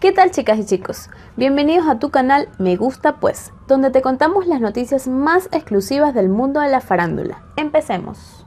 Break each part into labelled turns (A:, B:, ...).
A: ¿Qué tal chicas y chicos? Bienvenidos a tu canal Me Gusta Pues, donde te contamos las noticias más exclusivas del mundo de la farándula. Empecemos.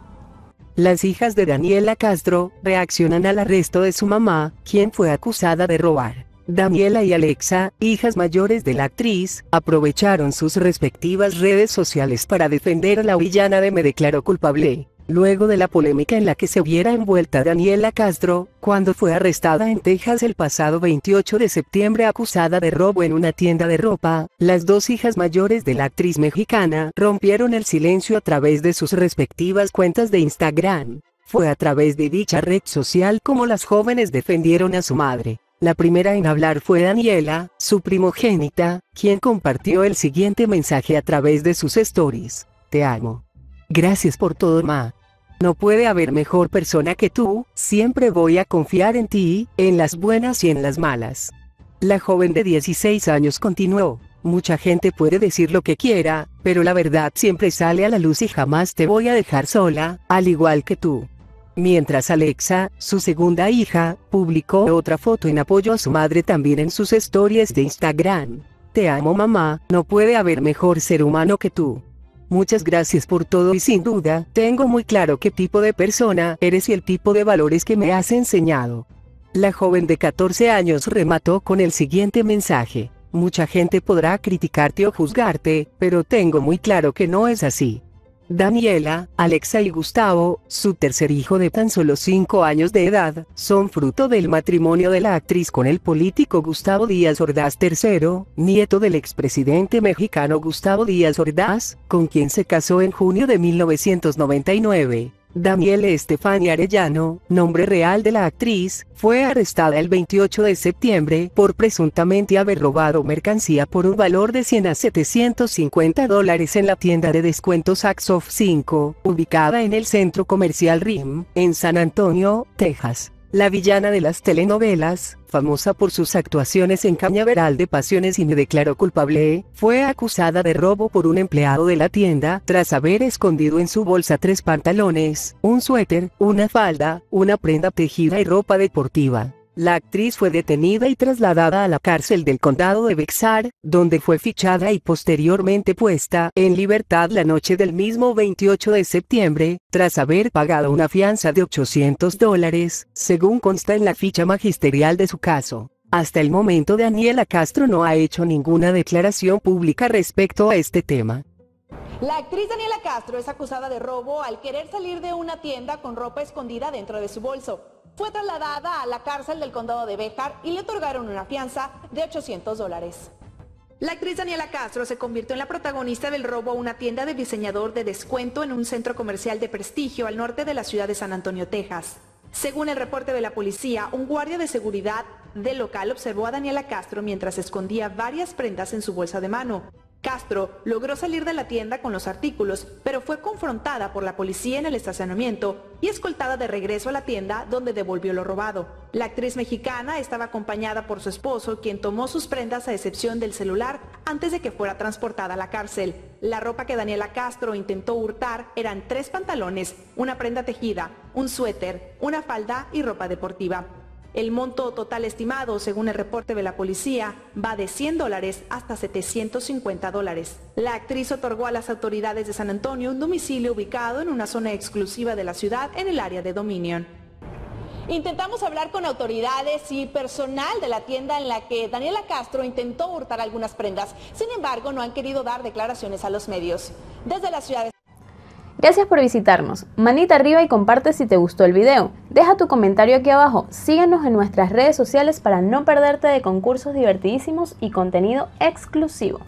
B: Las hijas de Daniela Castro reaccionan al arresto de su mamá, quien fue acusada de robar. Daniela y Alexa, hijas mayores de la actriz, aprovecharon sus respectivas redes sociales para defender a la villana de Me declaró culpable luego de la polémica en la que se viera envuelta Daniela Castro, cuando fue arrestada en Texas el pasado 28 de septiembre acusada de robo en una tienda de ropa, las dos hijas mayores de la actriz mexicana rompieron el silencio a través de sus respectivas cuentas de Instagram. Fue a través de dicha red social como las jóvenes defendieron a su madre. La primera en hablar fue Daniela, su primogénita, quien compartió el siguiente mensaje a través de sus stories. Te amo. Gracias por todo, ma. No puede haber mejor persona que tú, siempre voy a confiar en ti, en las buenas y en las malas. La joven de 16 años continuó. Mucha gente puede decir lo que quiera, pero la verdad siempre sale a la luz y jamás te voy a dejar sola, al igual que tú. Mientras Alexa, su segunda hija, publicó otra foto en apoyo a su madre también en sus stories de Instagram. Te amo mamá, no puede haber mejor ser humano que tú. Muchas gracias por todo y sin duda, tengo muy claro qué tipo de persona eres y el tipo de valores que me has enseñado. La joven de 14 años remató con el siguiente mensaje. Mucha gente podrá criticarte o juzgarte, pero tengo muy claro que no es así. Daniela, Alexa y Gustavo, su tercer hijo de tan solo 5 años de edad, son fruto del matrimonio de la actriz con el político Gustavo Díaz Ordaz III, nieto del expresidente mexicano Gustavo Díaz Ordaz, con quien se casó en junio de 1999. Daniel Estefania Arellano, nombre real de la actriz, fue arrestada el 28 de septiembre por presuntamente haber robado mercancía por un valor de 100 a 750 dólares en la tienda de descuentos of 5, ubicada en el centro comercial RIM, en San Antonio, Texas. La villana de las telenovelas, famosa por sus actuaciones en Cañaveral de Pasiones y me declaró culpable, fue acusada de robo por un empleado de la tienda tras haber escondido en su bolsa tres pantalones, un suéter, una falda, una prenda tejida y ropa deportiva. La actriz fue detenida y trasladada a la cárcel del condado de Bexar, donde fue fichada y posteriormente puesta en libertad la noche del mismo 28 de septiembre, tras haber pagado una fianza de 800 dólares, según consta en la ficha magisterial de su caso. Hasta el momento Daniela Castro no ha hecho ninguna declaración pública respecto a este tema.
C: La actriz Daniela Castro es acusada de robo al querer salir de una tienda con ropa escondida dentro de su bolso fue trasladada a la cárcel del condado de Béjar y le otorgaron una fianza de 800 dólares. La actriz Daniela Castro se convirtió en la protagonista del robo a una tienda de diseñador de descuento en un centro comercial de prestigio al norte de la ciudad de San Antonio, Texas. Según el reporte de la policía, un guardia de seguridad del local observó a Daniela Castro mientras escondía varias prendas en su bolsa de mano. Castro logró salir de la tienda con los artículos, pero fue confrontada por la policía en el estacionamiento y escoltada de regreso a la tienda donde devolvió lo robado. La actriz mexicana estaba acompañada por su esposo, quien tomó sus prendas a excepción del celular antes de que fuera transportada a la cárcel. La ropa que Daniela Castro intentó hurtar eran tres pantalones, una prenda tejida, un suéter, una falda y ropa deportiva. El monto total estimado, según el reporte de la policía, va de 100 dólares hasta 750 dólares. La actriz otorgó a las autoridades de San Antonio un domicilio ubicado en una zona exclusiva de la ciudad en el área de Dominion. Intentamos hablar con autoridades y personal de la tienda en la que Daniela Castro intentó hurtar algunas prendas. Sin embargo, no han querido dar declaraciones a los medios. Desde la ciudad de
A: Gracias por visitarnos. Manita arriba y comparte si te gustó el video. Deja tu comentario aquí abajo. Síguenos en nuestras redes sociales para no perderte de concursos divertidísimos y contenido exclusivo.